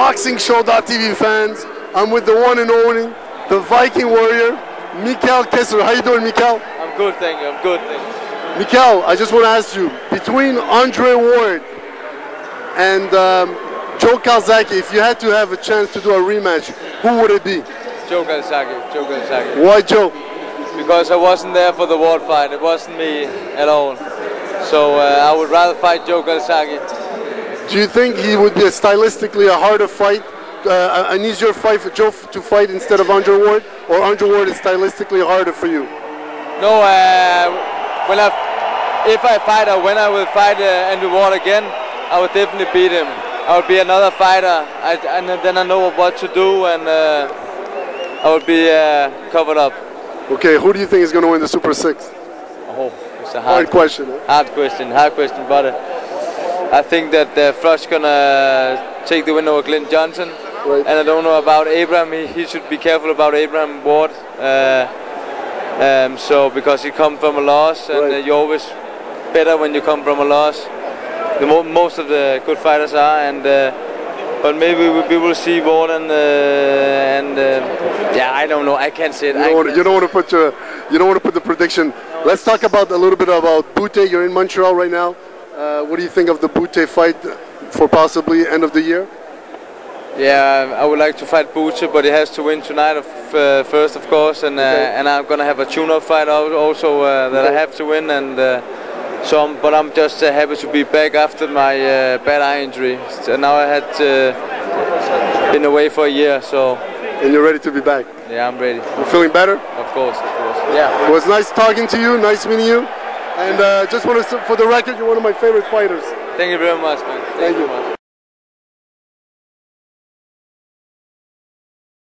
BoxingShow.tv fans. I'm with the one and only, the Viking Warrior, Mikkel Kessler. How you doing, Mikkel? I'm good, thank you. I'm good, thank you. Mikkel, I just want to ask you, between Andre Ward and um, Joe Calzaghe, if you had to have a chance to do a rematch, who would it be? Joe Calzaghe. Joe Calzaghe. Why Joe? Because I wasn't there for the Ward fight. It wasn't me at all. So uh, I would rather fight Joe Calzaghe. Do you think he would be a stylistically a harder fight, uh, an easier fight for Joe to fight instead of Andre Ward, or Andre Ward is stylistically harder for you? No, uh, when I, if I fight or when I will fight uh, Andrew Ward again, I would definitely beat him. I would be another fighter, I, and then I know what to do, and uh, I would be uh, covered up. Okay, who do you think is going to win the Super Six? Oh, it's a Hard hard, question. huh? hard question, hard question, but uh, I think that uh, Froch gonna take the win over Glen Johnson. Right. And I don't know about Abraham. He, he should be careful about Abraham Ward. Uh, um, so because he come from a loss, and Right. uh, you're always better when you come from a loss. The mo- most of the good fighters are, and uh, but maybe we, we will see Ward and uh, and uh, yeah, I don't know. I can't say it. You don't, want, you don't want to put your, you don't want to put the prediction. Let's talk about a little bit about Bute. You're in Montreal right now. Uh, what do you think of the Bute fight for possibly end of the year? Yeah, I would like to fight Butcher, but he has to win tonight of, uh, first, of course, and uh, Okay. and I'm gonna have a tune-up fight al- also uh, that I have to win, and uh, so I'm, but I'm just uh, happy to be back after my uh, bad eye injury. So now I had uh, been away for a year, so And you're ready to be back. yeah, I'm ready. You're feeling better? Of course, of course. Yeah. It was nice talking to you. Nice meeting you. And uh, just want to, for the record, you're one of my favorite fighters. Thank you very much, man. Thank you. very much.